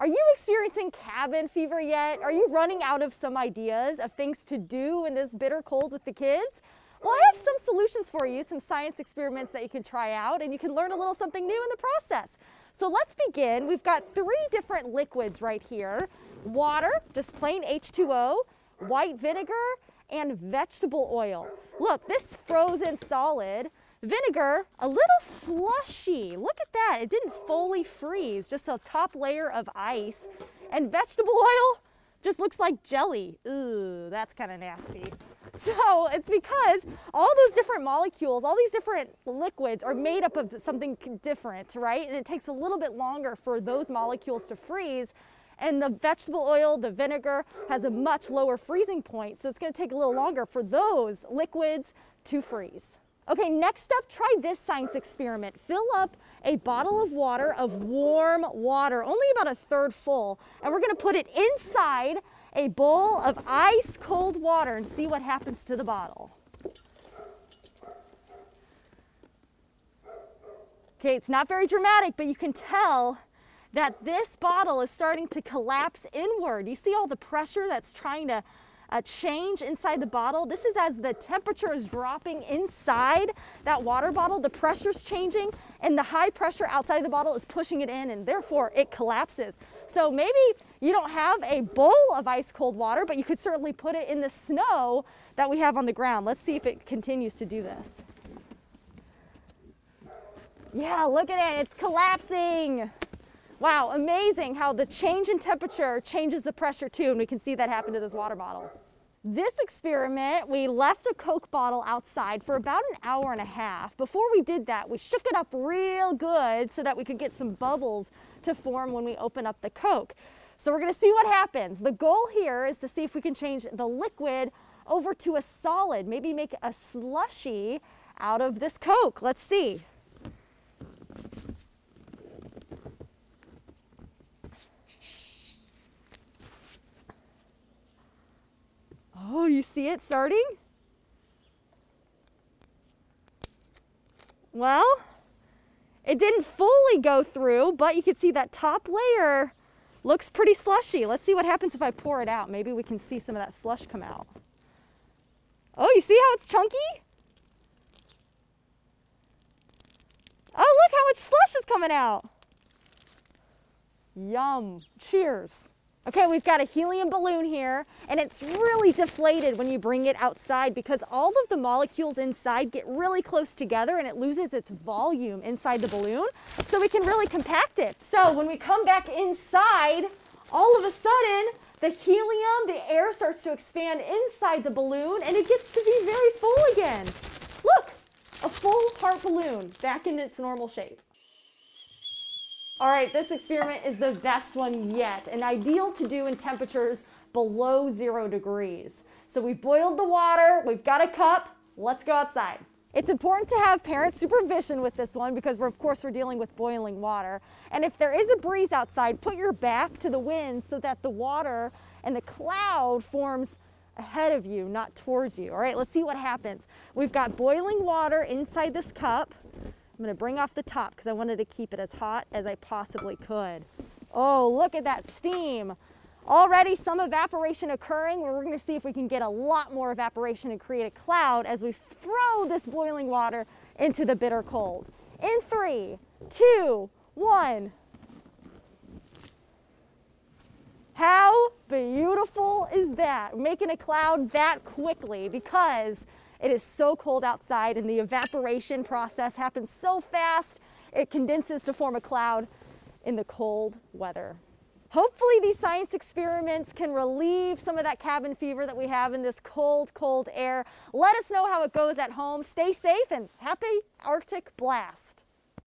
Are you experiencing cabin fever yet? Are you running out of some ideas of things to do in this bitter cold with the kids? Well, I have some solutions for you, some science experiments that you can try out, and you can learn a little something new in the process. So let's begin. We've got three different liquids right here. Water, just plain H2O, white vinegar, and vegetable oil. Look, this frozen solid Vinegar, a little slushy. Look at that. It didn't fully freeze, just a top layer of ice. And vegetable oil just looks like jelly. Ooh, that's kind of nasty. So it's because all those different molecules, all these different liquids are made up of something different, right? And it takes a little bit longer for those molecules to freeze. And the vegetable oil, the vinegar, has a much lower freezing point. So it's gonna take a little longer for those liquids to freeze. Okay, next up, try this science experiment. Fill up a bottle of water, of warm water, only about a third full, and we're gonna put it inside a bowl of ice cold water and see what happens to the bottle. Okay, it's not very dramatic, but you can tell that this bottle is starting to collapse inward. You see all the pressure that's trying to a change inside the bottle. This is as the temperature is dropping inside that water bottle, the pressure is changing and the high pressure outside of the bottle is pushing it in and therefore it collapses. So maybe you don't have a bowl of ice cold water, but you could certainly put it in the snow that we have on the ground. Let's see if it continues to do this. Yeah, look at it, it's collapsing. Wow, amazing how the change in temperature changes the pressure too, and we can see that happen to this water bottle. This experiment, we left a Coke bottle outside for about an hour and a half. Before we did that, we shook it up real good so that we could get some bubbles to form when we open up the Coke. So we're gonna see what happens. The goal here is to see if we can change the liquid over to a solid, maybe make a slushy out of this Coke. Let's see. Oh, you see it starting? Well, it didn't fully go through, but you can see that top layer looks pretty slushy. Let's see what happens if I pour it out. Maybe we can see some of that slush come out. Oh, you see how it's chunky? Oh, look how much slush is coming out. Yum. Cheers. Okay, we've got a helium balloon here, and it's really deflated when you bring it outside because all of the molecules inside get really close together and it loses its volume inside the balloon, so we can really compact it. So when we come back inside, all of a sudden, the helium, the air starts to expand inside the balloon, and it gets to be very full again. Look, a full heart balloon back in its normal shape. All right, this experiment is the best one yet and ideal to do in temperatures below zero degrees. So we've boiled the water, we've got a cup, let's go outside. It's important to have parent supervision with this one because we're, of course we're dealing with boiling water. And if there is a breeze outside, put your back to the wind so that the water and the cloud forms ahead of you, not towards you. All right, let's see what happens. We've got boiling water inside this cup. I'm gonna bring off the top because I wanted to keep it as hot as I possibly could. Oh, look at that steam. Already some evaporation occurring. We're gonna see if we can get a lot more evaporation and create a cloud as we throw this boiling water into the bitter cold. In three, two, one. How that? Making a cloud that quickly because it is so cold outside and the evaporation process happens so fast, it condenses to form a cloud in the cold weather. Hopefully these science experiments can relieve some of that cabin fever that we have in this cold, cold air. Let us know how it goes at home. Stay safe and happy Arctic blast.